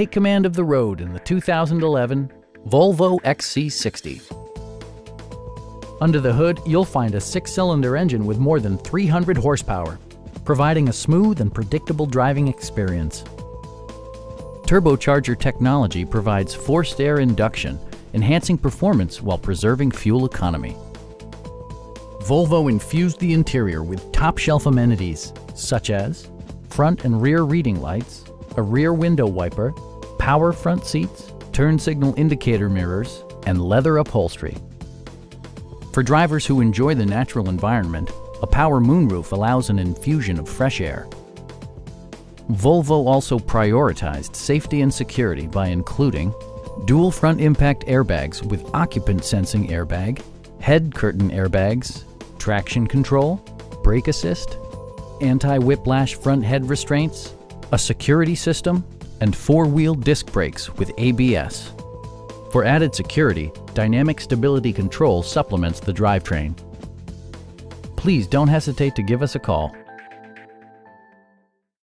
take command of the road in the 2011 Volvo XC60. Under the hood, you'll find a six-cylinder engine with more than 300 horsepower, providing a smooth and predictable driving experience. Turbocharger technology provides forced air induction, enhancing performance while preserving fuel economy. Volvo infused the interior with top-shelf amenities such as front and rear reading lights, a rear window wiper, power front seats, turn signal indicator mirrors, and leather upholstery. For drivers who enjoy the natural environment, a power moonroof allows an infusion of fresh air. Volvo also prioritized safety and security by including dual front impact airbags with occupant sensing airbag, head curtain airbags, traction control, brake assist, anti-whiplash front head restraints, a security system, and four-wheel disc brakes with ABS. For added security, Dynamic Stability Control supplements the drivetrain. Please don't hesitate to give us a call